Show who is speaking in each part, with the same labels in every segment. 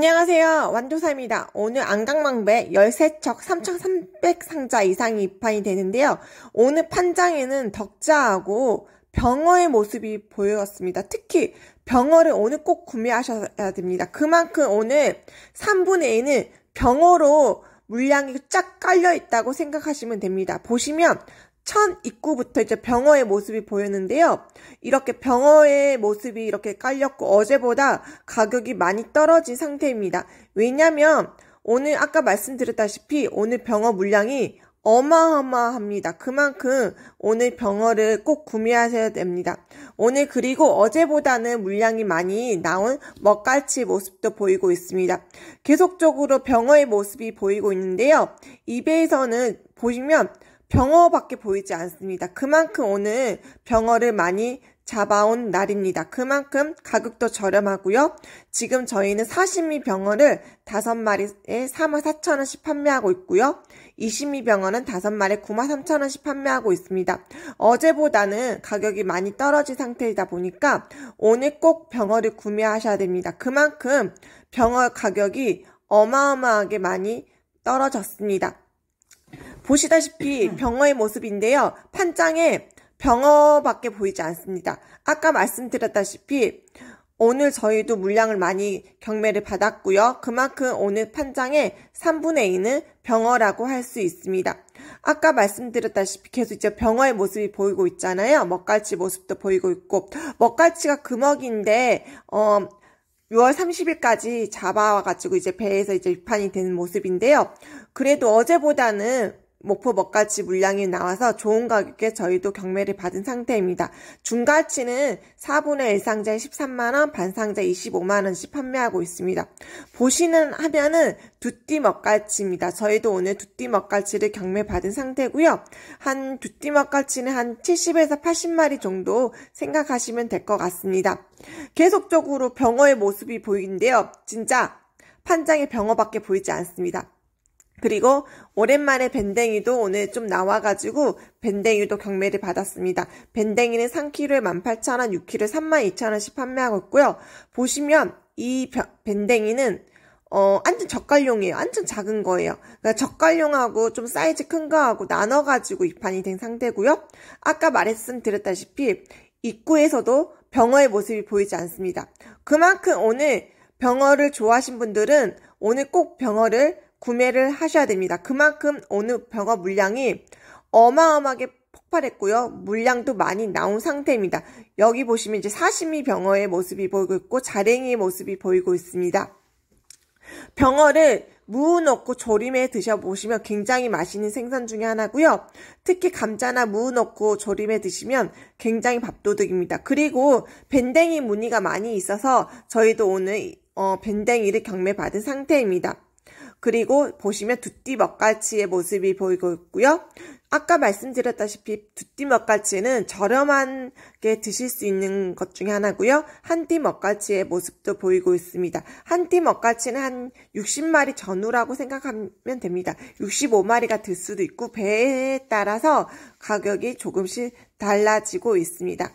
Speaker 1: 안녕하세요. 완도사입니다. 오늘 안강망배 13척 3,300 상자 이상이 입판이 되는데요. 오늘 판장에는 덕자하고 병어의 모습이 보였습니다. 특히 병어를 오늘 꼭 구매하셔야 됩니다. 그만큼 오늘 3분의 1은 병어로 물량이 쫙 깔려 있다고 생각하시면 됩니다. 보시면 천 입구부터 이제 병어의 모습이 보였는데요. 이렇게 병어의 모습이 이렇게 깔렸고 어제보다 가격이 많이 떨어진 상태입니다. 왜냐면 오늘 아까 말씀드렸다시피 오늘 병어 물량이 어마어마합니다. 그만큼 오늘 병어를 꼭 구매하셔야 됩니다. 오늘 그리고 어제보다는 물량이 많이 나온 먹갈치 모습도 보이고 있습니다. 계속적으로 병어의 모습이 보이고 있는데요. 이베에서는 보시면 병어밖에 보이지 않습니다. 그만큼 오늘 병어를 많이 잡아온 날입니다. 그만큼 가격도 저렴하고요. 지금 저희는 사시미 병어를 5마리에 3만 4천원씩 판매하고 있고요. 이시미 병어는 5마리에 9만 3천원씩 판매하고 있습니다. 어제보다는 가격이 많이 떨어진 상태이다 보니까 오늘 꼭 병어를 구매하셔야 됩니다. 그만큼 병어 가격이 어마어마하게 많이 떨어졌습니다. 보시다시피 병어의 모습인데요. 판장에 병어밖에 보이지 않습니다. 아까 말씀드렸다시피 오늘 저희도 물량을 많이 경매를 받았고요. 그만큼 오늘 판장에 3분의 2는 병어라고 할 수 있습니다. 아까 말씀드렸다시피 계속 이제 병어의 모습이 보이고 있잖아요. 먹갈치 모습도 보이고 있고 먹갈치가 금어기인데 어 6월 30일까지 잡아와가지고 이제 배에서 이제 입판이 되는 모습인데요. 그래도 어제보다는 목포 먹갈치 물량이 나와서 좋은 가격에 저희도 경매를 받은 상태입니다. 중갈치는 4분의 1상자에 13만원, 반상자 25만원씩 판매하고 있습니다. 보시는 하면은 두띠 먹갈치입니다. 저희도 오늘 두띠 먹갈치를 경매 받은 상태고요. 한 두띠 먹갈치는 한 70에서 80마리 정도 생각하시면 될 것 같습니다. 계속적으로 병어의 모습이 보이는데요. 진짜 판장에 병어밖에 보이지 않습니다. 그리고 오랜만에 밴댕이도 오늘 좀 나와가지고 밴댕이도 경매를 받았습니다. 밴댕이는 3kg에 18,000원, 6kg에 32,000원씩 판매하고 있고요. 보시면 이 밴댕이는 어, 완전 젓갈용이에요. 완전 작은 거예요. 그러니까 젓갈용하고 좀 사이즈 큰 거하고 나눠가지고 입판이 된 상태고요. 아까 말씀드렸다시피 입구에서도 병어의 모습이 보이지 않습니다. 그만큼 오늘 병어를 좋아하신 분들은 오늘 꼭 병어를 구매를 하셔야 됩니다. 그만큼 오늘 병어 물량이 어마어마하게 폭발했고요. 물량도 많이 나온 상태입니다. 여기 보시면 이제 사시미 병어의 모습이 보이고 있고 자랭이의 모습이 보이고 있습니다. 병어를 무 넣고 조림해 드셔보시면 굉장히 맛있는 생선 중에 하나고요. 특히 감자나 무 넣고 조림해 드시면 굉장히 밥도둑입니다. 그리고 밴댕이 무늬가 많이 있어서 저희도 오늘 어, 밴댕이를 경매받은 상태입니다. 그리고 보시면 두띠 먹갈치의 모습이 보이고 있고요. 아까 말씀드렸다시피 두띠 먹갈치는 저렴하게 드실 수 있는 것 중에 하나고요. 한띠 먹갈치의 모습도 보이고 있습니다. 한띠 먹갈치는 한 60마리 전후라고 생각하면 됩니다. 65마리가 들 수도 있고 배에 따라서 가격이 조금씩 달라지고 있습니다.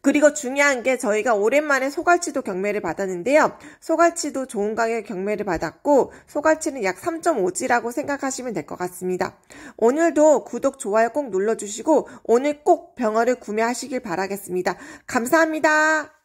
Speaker 1: 그리고 중요한 게 저희가 오랜만에 소갈치도 경매를 받았는데요. 소갈치도 좋은 가격에 경매를 받았고 소갈치는 약 3.5지라고 생각하시면 될 것 같습니다. 오늘도 구독, 좋아요 꼭 눌러주시고 오늘 꼭 병어를 구매하시길 바라겠습니다. 감사합니다.